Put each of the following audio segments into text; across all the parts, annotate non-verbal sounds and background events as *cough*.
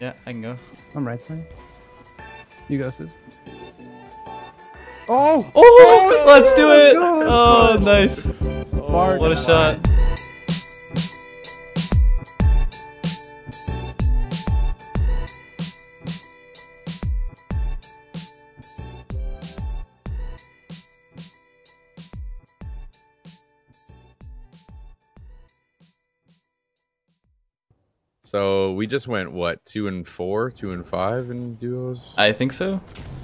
Yeah, I can go. I'm right side. You go, sis. Oh! Oh, oh let's do it! go. Oh, nice. Mark. Oh, what a shot. We just went what two and four, two and five in duos. I think so.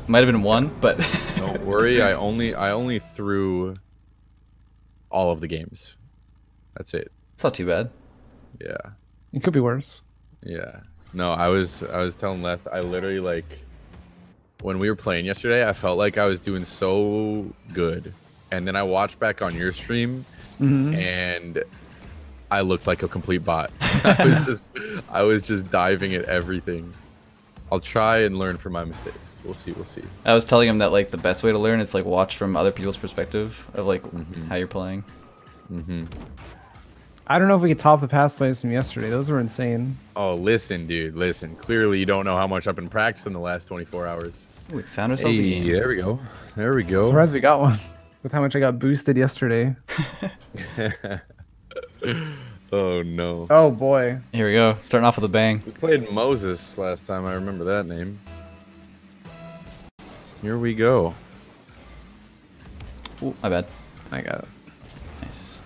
Might have been one, but *laughs* Don't worry, I *laughs* only I only threw all of the games. That's it. it's not too bad. Yeah, It could be worse. yeah. No, I was I was telling Leth, I literally like when we were playing yesterday, I felt like I was doing so good, and then I watched back on your stream, Mm-hmm. and I looked like a complete bot. *laughs* *laughs* I was just I was just diving at everything. I'll try and learn from my mistakes. We'll see. We'll see. I was telling him that like the best way to learn is like watch from other people's perspective of like Mhm. how you're playing. Mm hmm I don't know if we could top the pass plays from yesterday. Those were insane. Oh, listen, dude. Listen. Clearly, you don't know how much I've been practicing the last 24 hours. We found ourselves a game. there we go. There we go. Surprised we got one. *laughs* With how much I got boosted yesterday. *laughs* oh no. Oh boy. Here we go. Starting off with a bang. We played Moses last time. I remember that name. Here we go. Ooh, my bad. I got it. Nice.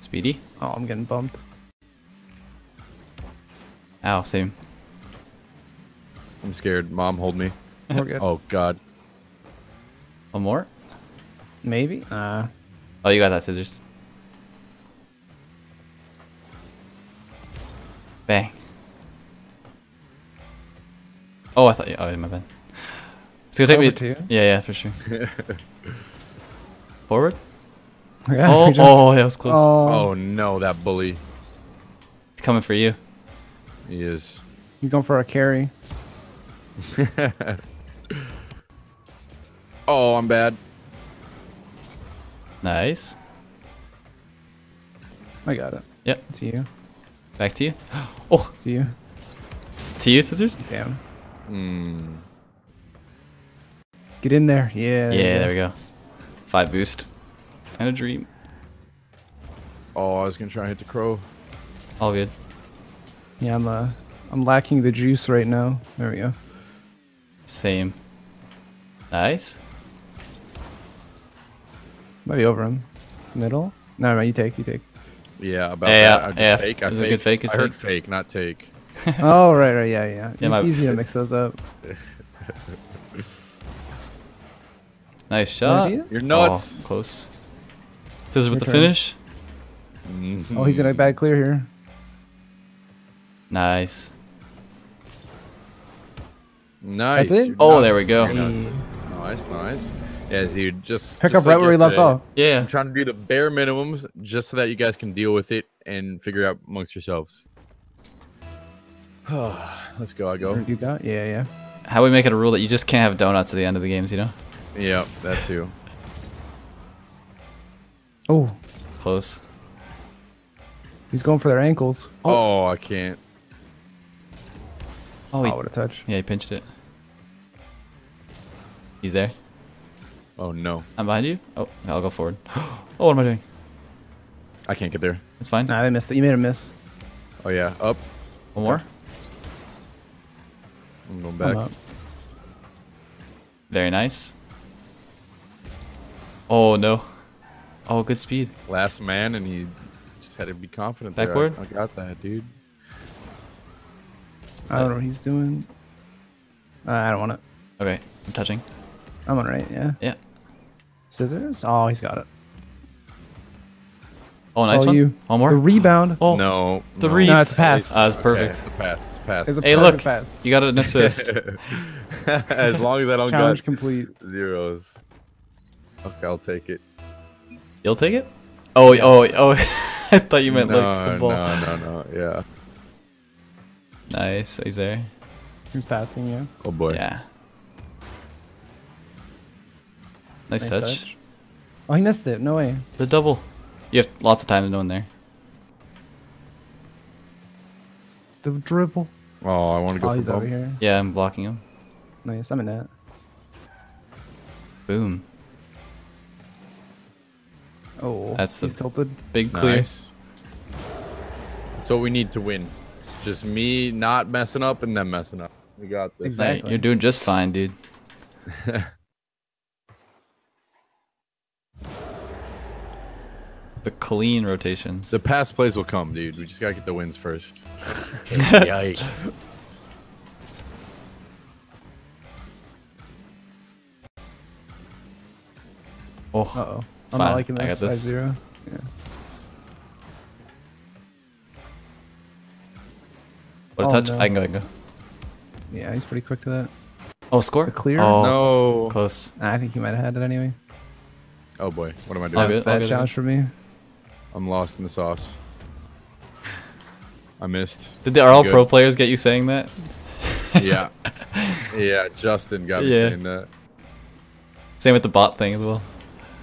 Speedy. Oh, I'm getting bumped. Ow, same. I'm scared. Mom, hold me. We're good. Oh God. One more. Maybe. Uh, Oh, you got that Cizzorz. Bang. Oh, I thought. you- Oh, my bad. It's gonna take Over me. to you? Yeah, yeah, for sure. *laughs* Forward. yeah, Oh, just- oh, that was close. Oh, Oh no, that bully. It's coming for you. He is. he's going for a carry. *laughs* oh, I'm bad. Nice. I got it. Yep. To you. Back to you. *gasps* Oh, To you. to you, Cizzorz. Damn. Hmm. Get in there. Yeah. Yeah, there we go. Five boost. And a dream. Oh, I was gonna try and hit the Kro. All good. Yeah, I'm uh, I'm lacking the juice right now. There we go. Same. Nice. Might be over him. Middle. No, no, you take. You take. Yeah, about Yeah, that. I yeah. fake. I It was a fake. good fake, good I heard fake. fake, not take. *laughs* oh right, right, yeah, yeah. Yeah, my- it's easy to *laughs* mix those up. *laughs* Nice shot. You're nuts. Oh, close. Cizzorz with the turn. finish. Mhm. Oh, he's gonna bad clear here. Nice. Nice. That's it? you're Oh, there we go. You're nuts. Mm. Nice, nice. Yeah, dude, just Pick just up right where we left off. Yeah. I'm trying to do the bare minimums just so that you guys can deal with it and figure out amongst yourselves. *sighs* Let's go. I go. You got? Yeah, yeah. How we make it a rule that you just can't have donuts at the end of the games, you know? Yeah, that too. *laughs* Oh, Close. he's going for their ankles. Oh, oh I can't. Oh, he, Oh, what a touch. yeah, he pinched it. He's there. Oh no, I'm behind you. Oh, I'll go forward. *gasps* oh, what am I doing? I can't get there. It's fine. Nah, they missed it. You made a miss. Oh yeah, up. One more. I'm going I'm back. Very nice. Oh, no. Oh, good speed. Last man, and he just had to be confident. there. I- Backward? I, got that, dude. I don't know what he's doing. Uh, I don't want it. Okay, I'm touching. I'm on right. Yeah. Yeah. Cizzorz. Oh, he's got it. Oh, nice one. you. One more. The rebound. oh, No, the no. reads. No, it's a pass. Ah, it's Okay, perfect. it's a pass. It's a pass. It's a Hey, look. pass. You got an assist. *laughs* as long as I don't Challenge got complete. zeros. Okay, I'll take it. You'll take it? Oh, oh, oh. *laughs* I thought you meant no, like the ball. no, no, no. Yeah. Nice. He's there. He's passing you. Oh boy. Yeah. Nice, Nice touch. touch. Oh, he missed it. No way. The double. You have lots of time to know in there. the dribble. Oh, I want to go Oh, for he's over here. Yeah, I'm blocking him. Nice. I'm in that. Boom. Oh, That's he's the- tilted. Big clear. Nice. That's what we need to win. Just me not messing up and them messing up. We got this. Exactly. Hey, you're doing just fine, dude. *laughs* the clean rotations. The pass plays will come, dude. We just gotta get the wins first. *laughs* Yikes. oh, Uh oh. I'm fine. not liking this. I got this. Five zero. Yeah. what a Oh, touch. no. I can go, I can go. Yeah, he's pretty quick to that. Oh, score? The clear? Oh, No. close. I think he might have had it anyway. Oh boy, what am I All doing? good, That's a bad good, challenge for me. I'm lost in the sauce. I missed. Did the RL Good. Pro players get you saying that? *laughs* Yeah. yeah, Justin got me saying that. Same with the bot thing as well.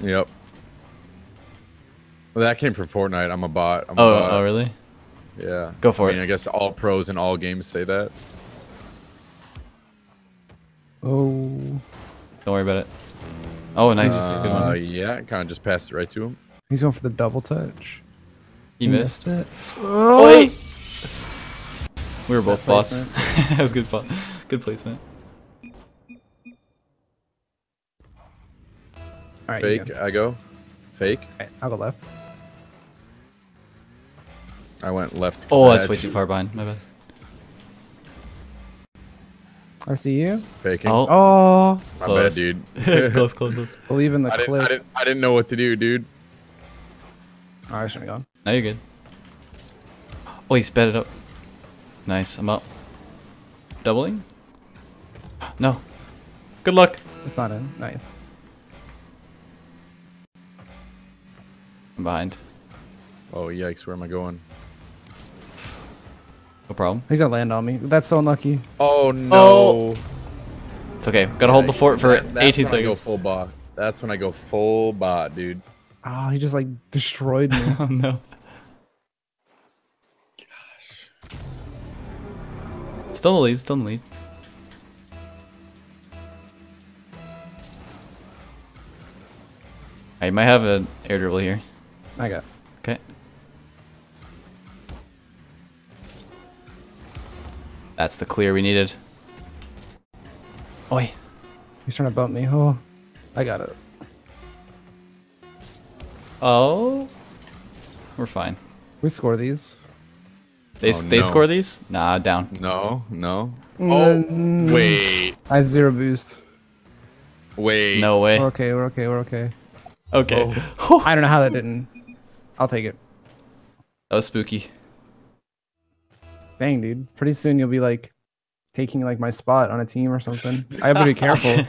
Yep. Well, that came from Fortnite. I'm a bot. I'm a Oh, bot. oh, really? Yeah. Go for I mean, it. I guess all pros in all games say that. Oh. Don't worry about it. Oh, nice. Uh, Good one. yeah, kind of just passed it right to him. He's going for the double touch. He missed. it. Oh, wait. We were both That bots. *laughs* that was good. Bot. Good placement. All right, Fake, go. I go. Fake. Okay, I'll go left. I went left. Oh, that's way too far behind. My bad. I see you. Faking. Oh, My Oh, bad, close. dude. *laughs* close, close, *laughs* close. believe in the I didn't, clip. I didn't. I didn't know what to do, dude. Oh, I shouldn't have gone. Now you're good. Oh, he sped it up. Nice. I'm up. Doubling? No. Good luck. It's not in. Nice. I'm behind. Oh yikes! Where am I going? No problem. He's gonna land on me. That's so unlucky. Oh, oh. no! Oh. It's okay. Gotta hold the fort for That- that's 18 when I go full bot. That's when I go full bot, dude. Oh, he just like destroyed me. *laughs* Oh no. Gosh. Still in the lead, still in the lead. I might have an air dribble here. I got. Okay. That's the clear we needed. Oi. He's trying to bump me. Oh, I got it. Oh. We're fine. We score these. They, Oh, they no. score these? Nah, down. No, no. Mm, Oh wait, I have zero boost. wait. No way. We're okay. We're okay. We're okay. Okay. *laughs* I don't know how that didn't. I'll take it. That was spooky. Dang, dude. Pretty soon you'll be like taking like my spot on a team or something. I have to be *laughs* careful.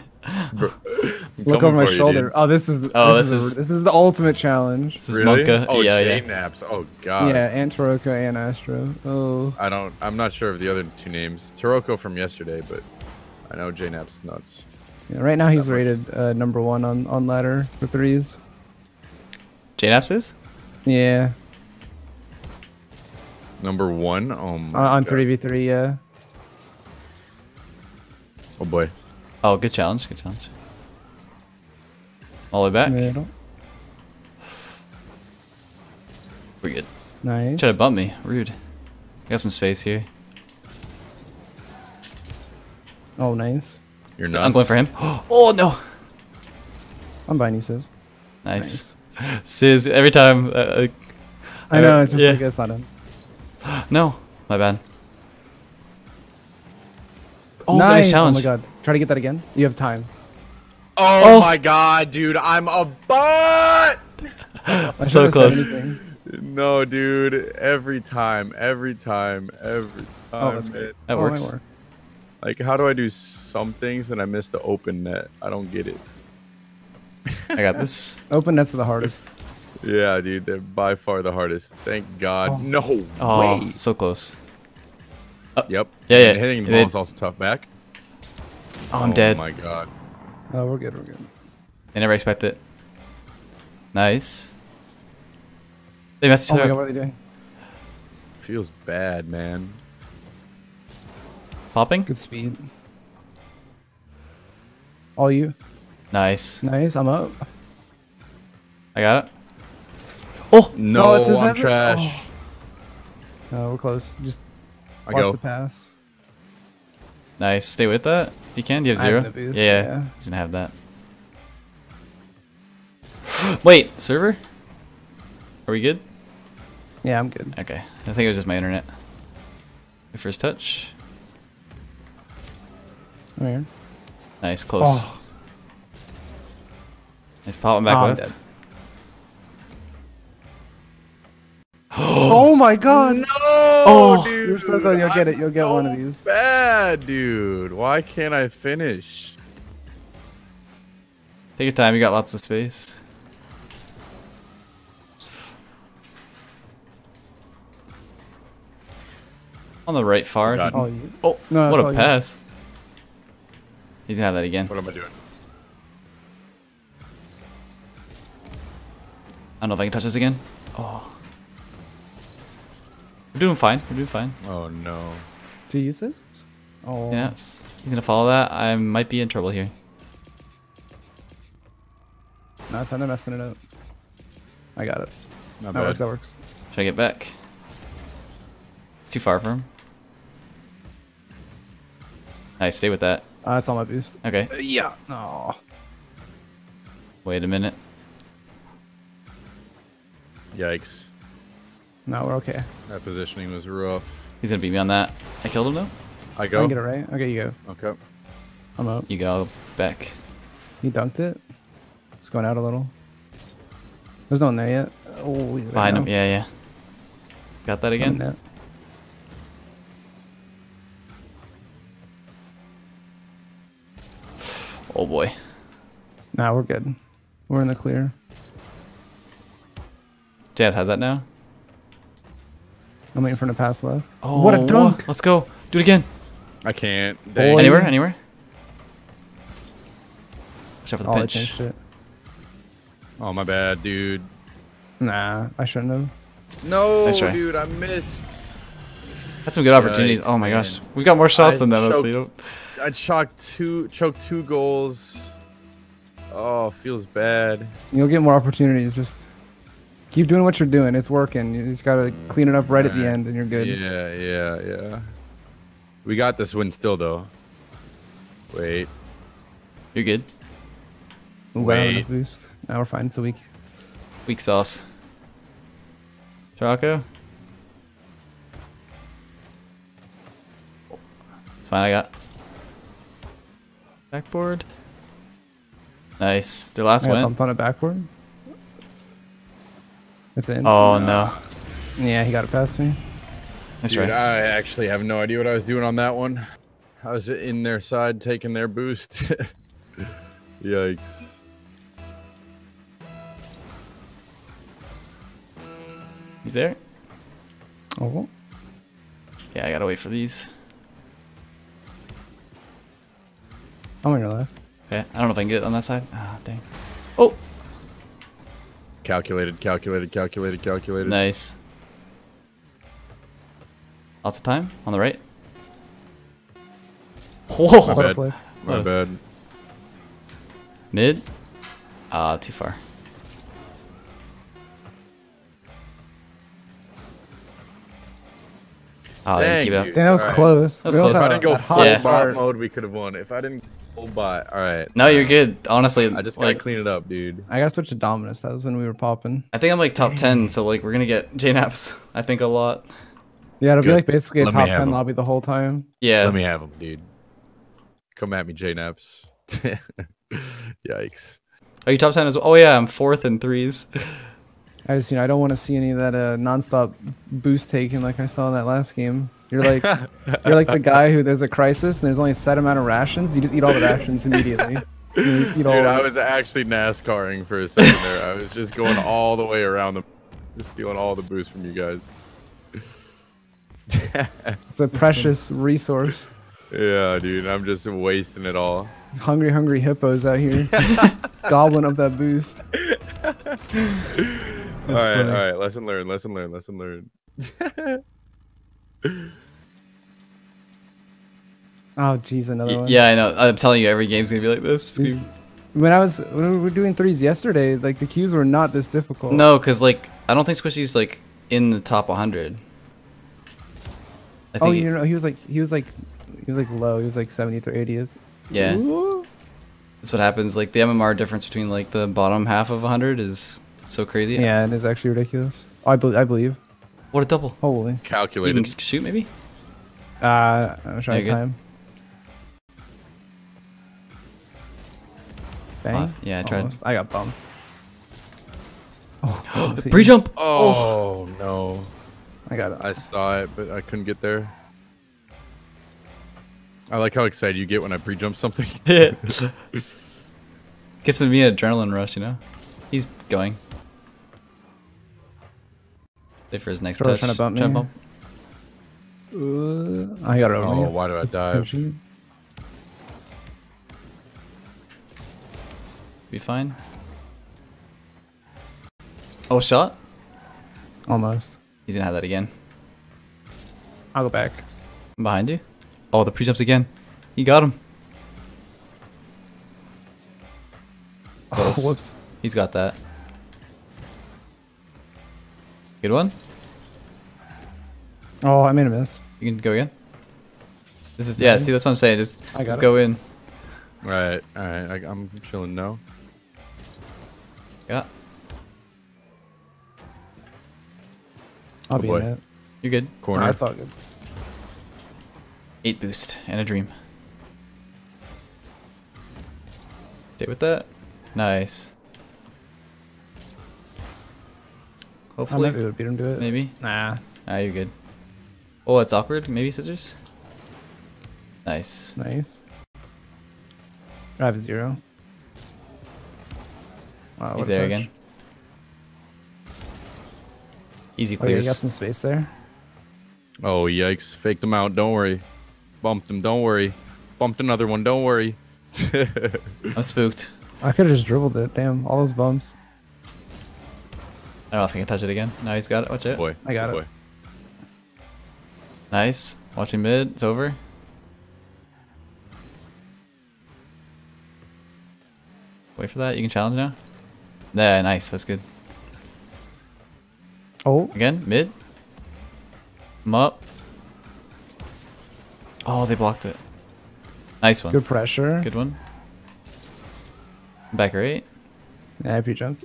Bro, I'm Look over my for you, shoulder. oh, this is. Oh, this, this is, is- a- this is the ultimate challenge. This is Really? Monka. Oh, yeah, J yeah. Naps. Oh god. Yeah, and Taroka and Astro. Oh, I don't. I'm not sure of the other two names. Taroko from yesterday, but I know J Naps nuts. yeah, right now he's rated uh, number one on on ladder for threes. JNaps is? Yeah, Number one. Oh my. on- on three v three. Yeah. Oh boy. Oh, good challenge. Good challenge. All the way back. Middle. We're good. Nice. Try to bump me. Rude. Got some space here. Oh, nice. You're nuts. I'm going for him. *gasps* Oh no. I'm buying you, sis. Nice. *laughs* Sis, every time. Uh, uh, I know. It's just yeah. like it's not in. *gasps* no, my bad. Oh, nice. nice challenge. Oh my god. Try to get that again. You have time. Oh, Oh. my god, dude! I'm a bot. *laughs* I So shouldn't have said close. No, dude. Every time, every time, every time. Oh, that's great. man. That Oh, works. word. Like, how do I do some things and I miss the open net? I don't get it. I got this. *laughs* Open nets are the hardest. Yeah, dude, they're by far the hardest. Thank God. Oh. No Oh, way. so close. Uh, yep. Yeah, And yeah. Hitting the ball is also tough back. Oh, I'm dead. Oh my God. Oh, we're good. We're good. They never expect it. Nice. They messed Oh each my god, what are they doing? Feels bad, man. Popping. Good speed. All you. Nice. Nice. I'm up. I got it. Oh, No, oh, this is I'm ever- trash. No, we're close. Just I watch go. the pass. Nice. Stay with that. If you can. Do you have I have zero? boost, yeah, yeah. yeah. He's gonna have that. *gasps* Wait, server? Are we good? Yeah, I'm good. Okay. I think it was just my internet. My first touch. Nice, close. Oh, Nice popping back Oh, left. *gasps* oh my god! No, Oh, dude. You're so good, you'll get I'm it, you'll get one of these. Bad, dude. Why can't I finish? Take your time. You got lots of space. On the right far. Oh. Oh, No, what a all you. pass. He's gonna have that again. What am I doing? I don't know if I can touch this again. Oh. We're doing fine. We're doing fine. Oh no. Do you use this? Oh. Yes. it's- he's gonna follow that. I might be in trouble here. No, it's not messing it up. I got it. Not That bad. works. That works. Should I get back? It's too far from him. Nice, stay with that. Uh, that's all my boost. Okay. Yeah. No. Wait a minute. Yikes. No, we're okay. That positioning was rough. He's gonna beat me on that. I killed him though. I I go. can get it right. Okay, you go. Okay. I'm up. You go back. He dunked it. It's going out a little. There's no one there yet. Oh, he's there Behind him. now. Yeah, yeah. Got that again? net. Oh boy. Nah, we're good. We're in the clear. Jazz has that now. I'm waiting for him to pass left. Oh, what a dunk! Let's go. Do it again. I can't. Boy. Dang. Anywhere? Anywhere? Watch out for the Oh, I pinch. Oh my bad, dude. Nah, I shouldn't have. No, Nice dude, I missed. That's some good opportunities. Yikes, oh my man. gosh. We've got more shots I than that. choked- So you don't... I choked two, choked two goals. Oh, feels bad. You'll get more opportunities. Just keep doing what you're doing. It's working. You just gotta clean it up right at the end, and you're good. Yeah, yeah, yeah. We got this win still, though. Wait. You're good. Ooh, I don't have Wait. boost. Now we're fine. It's a week. Weak sauce. Choco? It's fine, I got. Backboard. Nice. Their last I got win. bumped on it backward. It's in. Oh no. Yeah, he got it past me. That's Dude, try. I actually have no idea what I was doing on that one. I was in their side taking their boost. *laughs* Yikes. He's there? Oh, Yeah, I gotta wait for these. I'm on your left. Okay, I don't know if I can get it on that side. Ah, dang. Oh, Calculated, calculated, calculated, calculated. nice. Lots of time on the right. Whoa! My bad. My Uh. bad. mid. Ah, too far. Oh, I didn't Dang, keep it up. dude. Damn, that was Alright. close. That was We also close. If I had didn't go a full hot Yeah. bot mode, we could have won. If I didn't full bot, all right. No, you're uh, good. Honestly, I just gotta like clean it up, dude. I gotta switch to Dominus. That was when we were popping. I think I'm like top ten, so like we're gonna get JNaps. *laughs* I think a lot. Yeah, it'll be like basically a Let top have ten 'em. lobby the whole time. Yeah, Let me have them, dude. Come at me, J Naps. *laughs* Yikes. Are you top ten as well? Oh yeah, I'm fourth in threes. *laughs* I just, you know, I don't want to see any of that uh, nonstop boost taking like I saw in that last game. You're like, you're like the guy who there's a crisis and there's only a set amount of rations. You just eat all the rations immediately. You Dude, I was actually NASCARing for a second there. I was just going all the way around them, just stealing all the boost from you guys. It's a precious resource. yeah, dude, I'm just wasting it all. Hungry, hungry hippos out here, *laughs* gobbling up that boost. *laughs* all right, funny. all right. Lesson learned. Lesson learned. Lesson learned. *laughs* Oh, jeez, another one. yeah, I know. I'm telling you, every game's gonna be like this. When I was when we were doing threes yesterday, like the cues were not this difficult. No, because like I don't think Squishy's like in the top 100. I oh, think Oh, you know, he was like he was like he was like low. He was like 70th or 80th. yeah, Ooh. that's what happens. Like the MMR difference between like the bottom half of 100 is so crazy. Yeah, it is actually ridiculous. I believe. I believe. What a double. Holy. You Calculated. can shoot maybe. Uh, I'm trying You're to time. Bang. Off. Yeah, I tried. Almost. I got bummed. *gasps* Oh. Pre jump. Oh, no. I got it. I saw it, but I couldn't get there. I like how excited you get when I pre-jump something. *laughs* Gets to me an adrenaline rush, you know. He's going. Wait for his next Sort of touch. trying to bump me. Uh, I got it over oh, me. why do I dive? Be fine. Oh, shot. Almost. He's gonna have that again. I'll go back. I'm behind you. Oh, the pre jumps again. He got him. Oh, *laughs* whoops. He's got that. Good one. Oh, I made a miss. You can go again. This is yeah. See, that's what I'm saying. Just, I just go in. Right, all right. I, I'm chilling now. Yeah, I'll Oh, be boy. in it. you're good. Corner. Nah, it's all good. Eight boost and a dream. Stay with that. Nice. I Hopefully, might be able to beat him to it. maybe. Nah. Ah, you're good. Oh, it's awkward. Maybe Cizzorz. Nice. Nice. I have zero. Wow, He's there touch. again. Easy clears. Oh, yeah, you got some space there. Oh, yikes. Faked them out. Don't worry. Bumped them. Don't worry. Bumped another one. Don't worry. *laughs* I'm spooked. I could have just dribbled it. Damn, all those bumps. I don't know if I can touch it again. No, he's got it. Watch it. boy. I got good it. Boy. Nice. Watching mid. It's over. Wait for that. You can challenge now. Yeah, nice. That's good. Oh, Again, mid. I'm up. Oh, they blocked it. Nice one. good pressure. Good one. Back right. Yeah, I pre-jumped.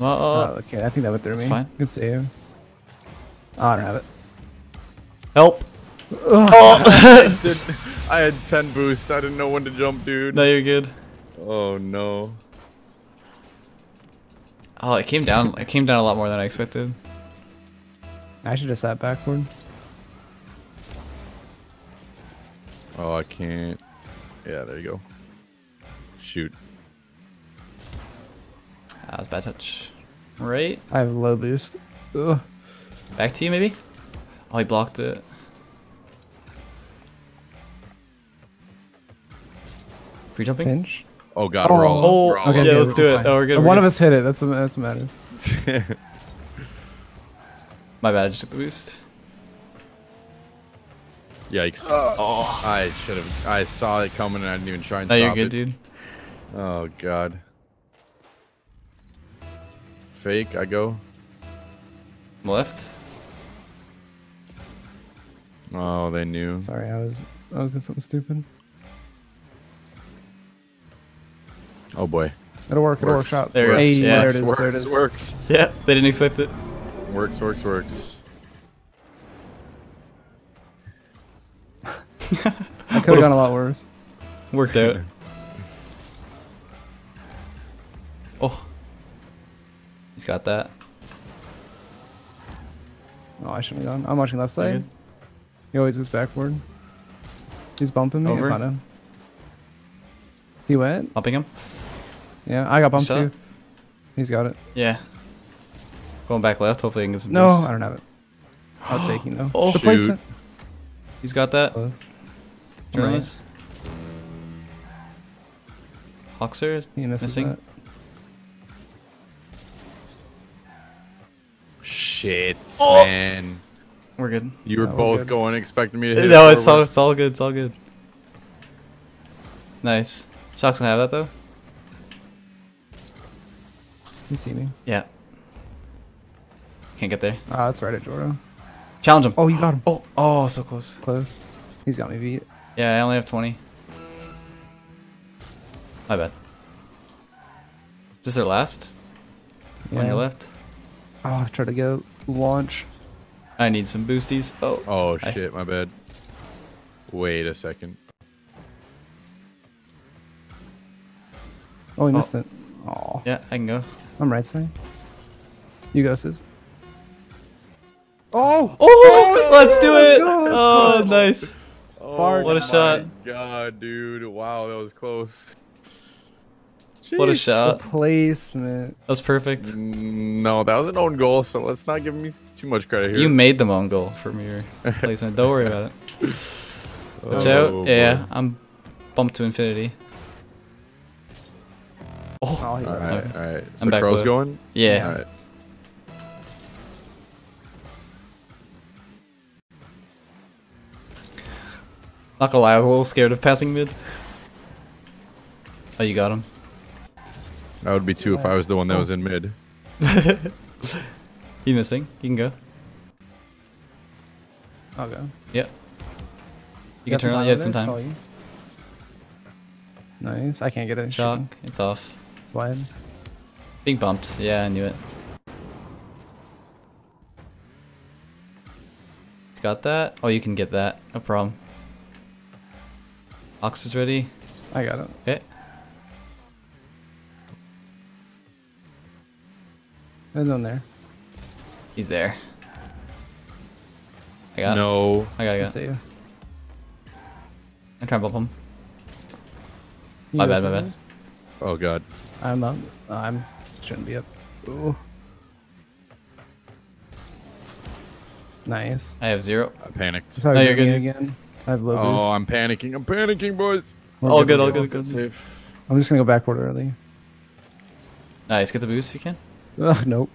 Oh, Oh, okay, I think that went through That's me. fine. Good save. Oh, I don't have it. help. oh *laughs* I had 10 *laughs* boost. I didn't know when to jump, dude. No, you're good. Oh, no. Oh, it came down. It came down a lot more than I expected. I should have sat backward. Oh, I can't. Yeah, there you go. Shoot. That was bad touch. Right. I have low boost. Ugh. Back to you, maybe. Oh, he blocked it. Free jumping. Pinch. Oh, God. We're all, Oh, we're all okay, yeah, let's do it. Oh, we're good. Uh, we're One good. of us hit it. That's what, that's what matters. *laughs* My bad. I just took the boost. Yikes. Oh. I should have. I saw it coming and I didn't even try and No, stop you're good, it. dude. Oh, God. Fake, I go. Left. Oh, they knew. Sorry, I was I was doing something stupid. Oh, boy. It'll work. It'll work out. There it hey, yeah. there it is. works, there it is. works. Yeah, they didn't expect it. Works, works, works. *laughs* I could have gone a lot worse. Worked out. *laughs* oh. He's got that. Oh, I shouldn't have gone. I'm watching left side. He always goes backward. He's bumping me. It's Over. not him. He went. Bumping him. Yeah, I got bumped too. He's got it. Yeah. Going back left. Hopefully, I can get some No, boost. I don't have it. *gasps* I was faking though. Oh, the shoot. placement. He's got that. Close. Journalist. Hoxer He misses missing. that. Shit, Oh! man. We're good. You were No, we're both going expecting me to hit it No, it's all it's all good. It's all good. Nice. Shock's gonna have that though. You see me? Yeah. Can't get there. Ah, that's right at Joro. Challenge him. Oh, you got him. Oh, oh, so close. Close. He's got me beat. Yeah, I only have 20. My bad. Is this their last? On your left? Oh, I tried to go launch. I need some boosties. Oh. Oh I- shit, my bad. Wait a second. Oh, we missed oh. it. Oh, Yeah, I can go. I'm right side. You go, sis. Oh! Oh, let's do it! go. Oh, nice. Oh What a my shot. God, dude! Wow, that was close. What a Jeez. shot. Placement. That's perfect. No, that was an own goal, so let's not give me too much credit here. You made the own goal from your *laughs* placement. Don't worry about it. *laughs* Watch Oh, out. Yeah. I'm bumped to infinity. Oh, Oh, he All got right, it. all right. I'm So back Kro's going. yeah. All right. Not gonna lie, I was a little scared of passing mid. Oh, you got him. That would be too if I was the one that was in mid. *laughs* He's missing. You can go. I'll go. Yep. You, got can turn on. over Yeah, there? some time. Nice. I can't get it. Shock. Shipping. It's off. It's wide. Being bumped. Yeah, I knew it. It's got that. Oh, you can get that. No problem. Ox is ready. I got it. Okay. There's one there. He's there. I got it. No. I gotta I I see you. I'm trying to bump him. You My go bad, my bad. Oh god. I'm up. I'm shouldn't be up. Ooh. Nice. I have zero. I panicked. Probably No, you're moving good. Again. I have low Oh, boost. I'm panicking. I'm panicking, boys. We're All good, we're all good, good. Safe. I'm just gonna go backward early. Nice. Get the boost if you can. Ugh, nope.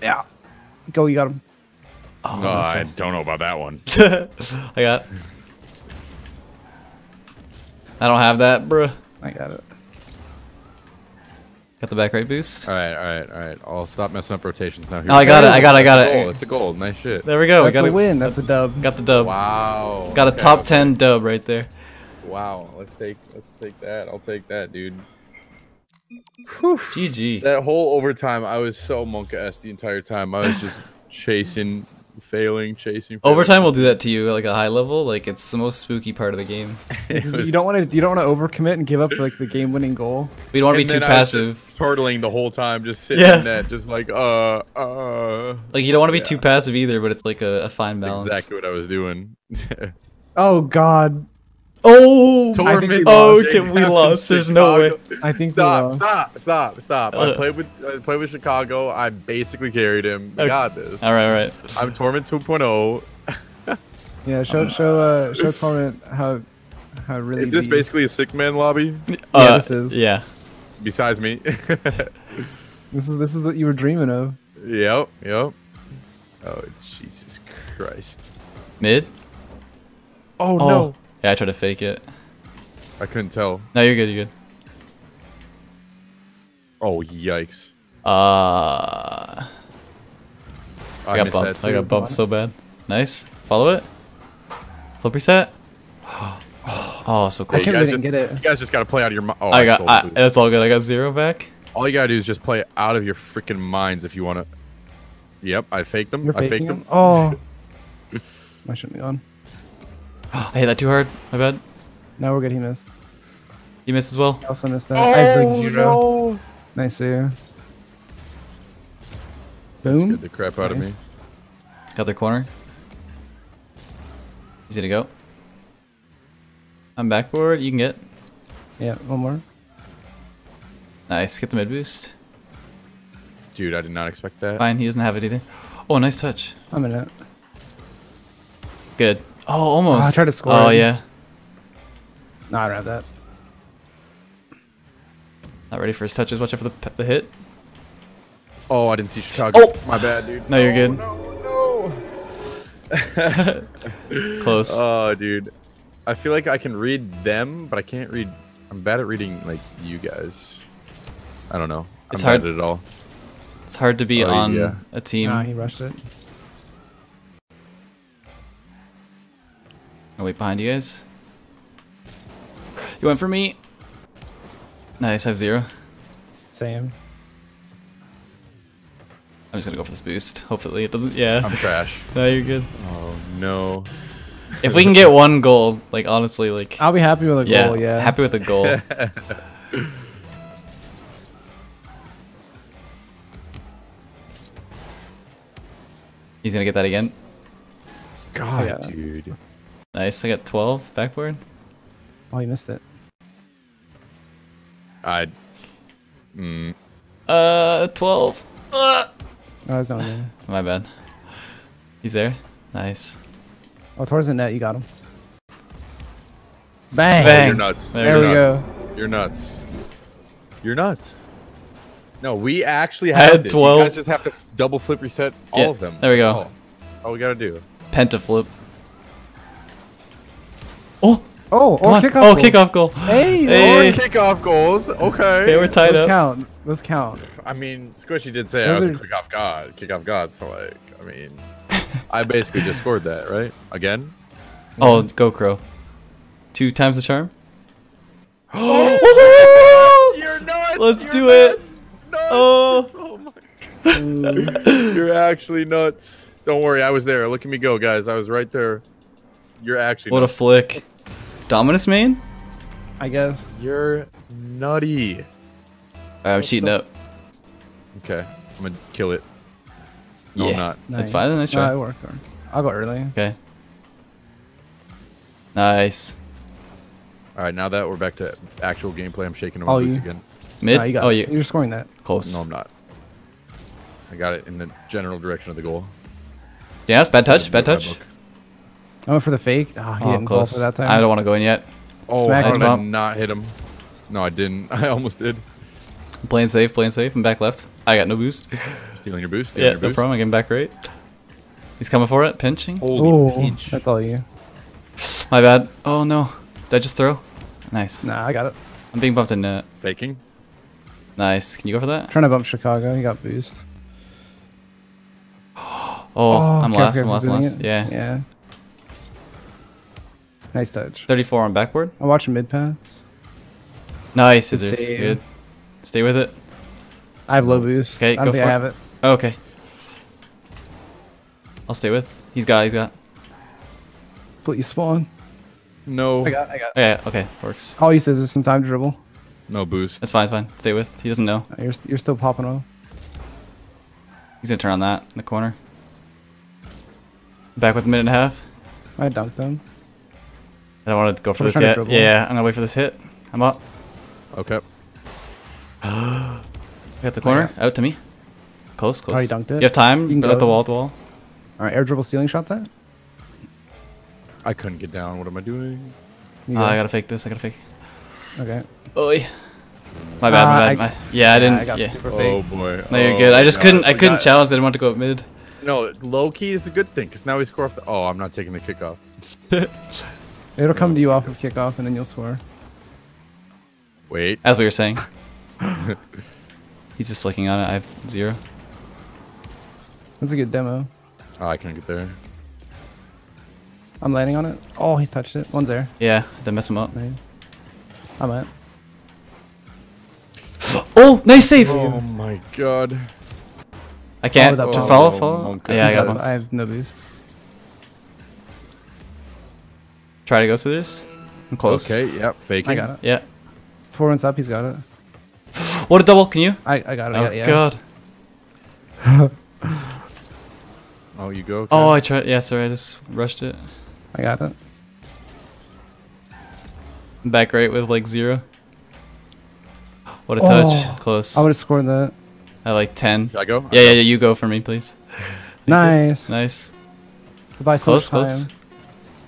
Yeah. Go, you got him. Oh, No, I one. don't know about that one. *laughs* I got. I don't have that, bruh. I got it. Got the back right boost. All right, all right, all right. I'll stop messing up rotations now. Here Oh, I got go. it, I got it, I got That's a it. goal, It's a goal. Nice shit. There we go. That's got a it. win. That's a dub. Got the dub. Wow. Got a Okay, top okay. ten dub right there. Wow. Let's take let's take that. I'll take that, dude. GG. That whole overtime, I was so monka s the entire time. I was just chasing, failing, chasing. failing. Overtime will do that to you like a high level. Like it's the most spooky part of the game. *laughs* Was- You don't want to. You don't want to overcommit and give up like the game-winning goal. We don't want to and be too then I was passive. just turtling the whole time, just sitting Yeah. in net, just like uh uh. Like you don't want to be too passive either, but it's like a, a fine That's balance. exactly what I was doing. *laughs* Oh God. Oh, I think we oh, lost. okay, we lost. There's no way. I think we Stop! Stop! Stop! Stop! I Uh. played with I played with Chicago. I basically carried him. We Okay. got this. All right, all right. I'm Torment 2.0. *laughs* Yeah. Show show uh show Torment how how really. Is this the- basically a six man lobby? Uh, this is. Yeah. Besides me. *laughs* This is this is what you were dreaming of. yep. Yep. Oh Jesus Christ! Mid. Oh, Oh. Yeah, I tried to fake it. I couldn't tell. No, you're good. You're good. Oh yikes! Uh, I, I, got missed bumped. that I got bumped so bad. Nice. Follow it. Flip reset. *gasps* Oh, so I close. you can't guys just- get it. You guys just gotta play out of your. mi- Oh, I got. I, that's all good. I got zero back. All you gotta do is just play out of your freaking minds if you wanna. Yep, I faked them. You're I faked faking them. Oh. *laughs* I shouldn't be gone. I hit that too hard. My bad. Now we're good. He missed. You missed as well. I also missed that. I have Oh like zero. no! Nice save. That Boom. scared the crap out of me. Got their corner. Easy to go. I'm backboard. You can get. Yeah. One more. Nice. Get the mid boost. Dude, I did not expect that. Fine. He doesn't have it either. Oh, nice touch. I'm in it. Good. Oh, oh almost. I tried to score Oh it. yeah. No, I don't have that. Not ready for his touches. Watch out for the, the hit. Oh, I didn't see Chicago. Oh! my bad, dude. No, you're good. No, no. *laughs* *laughs* Close. Oh, dude. I feel like I can read them, but I can't read. I'm bad at reading like you guys. I don't know. It's I'm hard- bad at it all. It's hard to be Oh, on yeah. a team. Nah, he rushed it. I'll wait behind you guys. You went for me. Nice, I have zero. Same. I'm just gonna go for this boost. Hopefully it doesn't. Yeah. I'm trash. *laughs* no, you're good. Oh no. If we can get one goal, like honestly, like I'll be happy with a yeah, goal. Yeah. happy with a goal. *laughs* He's gonna get that again. God, Yeah. dude. Nice. I got 12 backboard. Oh, you missed it. I. Mm, Uh, 12. Uh, Oh, it's not there. *sighs* my bad. He's there. Nice. Oh, towards the net, you got him. Bang. Bang. you're nuts. There There you're we nuts. go. You're nuts. You're nuts. No, we actually I had this. 12. You guys just have to double flip reset all Yeah, of them. there we go. That's all. All we gotta do. Pentaflip. Oh. oh, Oh, come oh, on. kickoff. oh, goal. kickoff goal. Hey, Hey. Or kickoff goals. Okay. Okay, we're tied Those up. count. Those count. I mean, Squishy did say Those I was are- a kickoff god. Kickoff god. So like, I mean, I basically just scored that, right? Again. Oh, GoPro. Two times the charm. *gasps* *gasps* You're nuts. Let's You're do it. nuts. Nuts. Oh. Oh my. *laughs* You're actually nuts. Don't worry, I was there. Look at me go, guys. I was right there. You're actually. What a flick. Dominus main? I guess. You're nutty. Alright, I'm cheating up. Okay, I'm gonna kill it. No, Yeah. I'm not. That's Nice. fine. Nice No, try. it works. it works. I'll go early. Okay. Nice. All right, now that we're back to actual gameplay, I'm shaking Oh, my boots you- again. Mid? No, you got oh, you You're scoring that. close. No, I'm not. I got it in the general direction of the goal. Yeah, that's bad touch. Bad touch. book. I went for the fake. Oh, he Oh, didn't close. for that time. I don't want to go in yet. Oh, Smack how him. did I Nice not hit him? No, I didn't. *laughs* I almost did. I'm playing safe, playing safe. I'm back left. I got no boost. Stealing your boost. Stealing yeah, your no boost. problem. I get him back right. He's coming for it. Pinching. Holy Oh, peach. that's all you. My bad. Oh no. Did I just throw? Nice. Nah, I got it. I'm being bumped in net. Faking. Nice. Can you go for that? Trying to bump Chicago. He got boost. *gasps* Oh, oh, I'm careful, last. I'm last. I'm last. it. Yeah. Yeah. Nice touch. 34 on backward. I'm watching mid pass. Nice, Good Cizzorz. Good. Stay with it. I have low boost. Okay, I don't go think for I it. have it. Oh, okay. I'll stay with. He's got. He's got. Put you spawn. No. I got. I got. Yeah. Okay. Works. All you says is some time dribble. No boost. That's fine. It's fine. Stay with. He doesn't know. Uh, You're you're still popping off. He's gonna turn on that in the corner. Back with a minute and a half. I dunked them. I don't want to go for I'm this trying yet. dribble. Yeah, I'm gonna wait for this hit. I'm up. Okay. *gasps* I got the corner. Out to me. Close, close. Oh, you dunked it? You have time? You can At the go. wall, at the wall. All right, air dribble ceiling shot that. I couldn't get down. What am I doing? You Ah, go. I gotta fake this. I gotta fake. Okay. Oi. My bad, Ah, my I- bad. my, yeah, I didn't. I got yeah. super Oh boy. No, you're Oh, good. I just God. couldn't. I couldn't challenge. I didn't want to go up mid. No, low key is a good thing because now we score off the. Oh, I'm not taking the kickoff. *laughs* It'll come to you off of kickoff, and then you'll score. Wait. As we were saying. *laughs* He's just flicking on it. I have zero. That's a good demo. Oh, I can't get there. I'm landing on it. Oh, he's touched it. One's there. Yeah, didn't mess him up. Nice. I'm at. *gasps* Oh, nice save. Oh my god. I can't. Oh, that to ball. follow, Oh, follow. Yeah, I got one. I have no boost. Try to go Cizzorz. I'm close. Okay, yep, faking. I got it. Yeah. It's four ones up. He's got it. *gasps* What a double? Can you? I, I got it. I Oh got it, yeah. God. *laughs* Oh, you go. Oh. I tried. Yeah, sorry. I just rushed it. I got it. Back right with like zero. What a Oh, touch. Close. I would have scored that. I like 10. Should I go? Yeah, yeah, yeah. You go for me, please. *laughs* Nice. Nice. Goodbye. So Close, much close. time.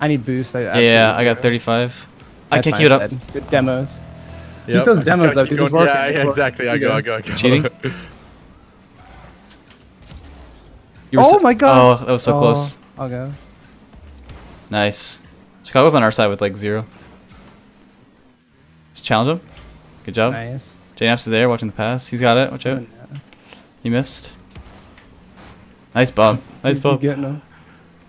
I need boost. I Yeah, I got 35. I can't fine, keep it up. Good demos. Yep, those I just demos gotta up, dude. It's going. working. Yeah, yeah, exactly. I go, I go, I go. Cheating? *laughs* You were Oh so- my God. Oh, that was so Oh, close. I'll go. Nice. Chicago's on our side with like zero. Let's challenge him. Good job. Nice. JNaps is there watching the pass. He's got it. Watch out. Oh, he missed. Nice bump. Nice Keep bump. getting them.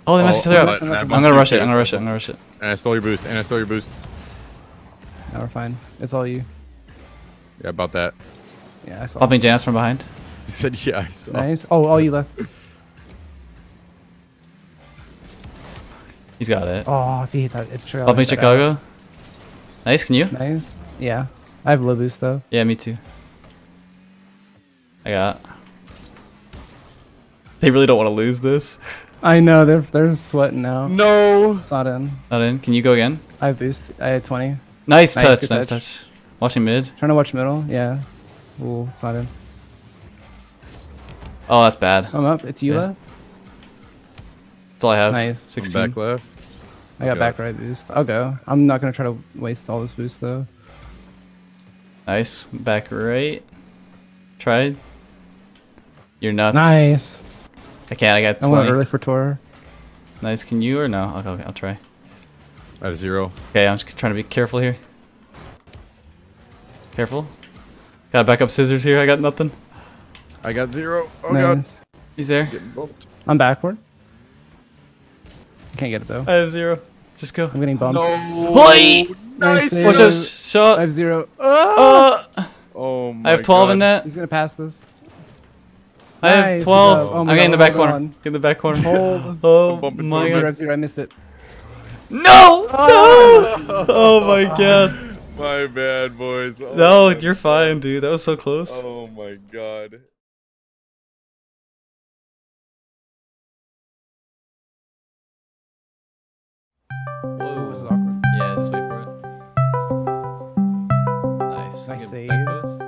Oh, they messed each other up. I I'm must gonna rush it. I'm gonna rush it. I'm gonna rush it. And I stole your boost. And I stole your boost. Now we're fine. It's all you. Yeah, about that. Yeah, I saw. Bumping JKnaps from behind. *laughs* He said, yeah, I saw. Nice. Oh, all you left. He's got it. Oh, if he hit that, it's sure. I'll Bumping out. Chicago. Nice. Can you? Nice. Yeah. I have low boost though. Yeah, me too. I got. They really don't want to lose this. *laughs* I know they're they're sweating now. No. It's not in. Not in. Can you go again? I have boost. I had 20. Nice, Nice, touch. Nice touch. touch. Watching mid. Trying to watch middle. Yeah. Ooh, it's not in. Oh, that's bad. I'm up. It's you Yeah. That's all I have. Nice. I'm 16. back left. I got Okay. back right boost. I'll go. I'm not gonna try to waste all this boost though. Nice. Back right. Tried. You're nuts. Nice. I can't. I got I went 20. early for Tor. Nice. Can you or no? Okay, okay, I'll try. I have zero. Okay, I'm just trying to be careful here. Careful. Gotta back up Cizzorz here. I got nothing. I got zero. Oh god. He's there. I'm backward. I can't get it though. I have zero. Just go. I'm getting bumped. Hoi! Nice. Watch save. out, shot. I have zero. Ah! Uh, Oh my I have 12 in God. net. He's gonna pass this. I have Nice, 12. Oh I'm my getting the back hold corner. on. Get in the back corner. Hold. Oh bumping my towards Zero, I god. have zero. I missed it. No! Oh. No! Oh my *laughs* god. My bad, boys. Oh No, my you're fine, dude. That was so close. Oh my god. Whoa. This is awkward. Yeah, just wait for it. Nice. Nice save. back post.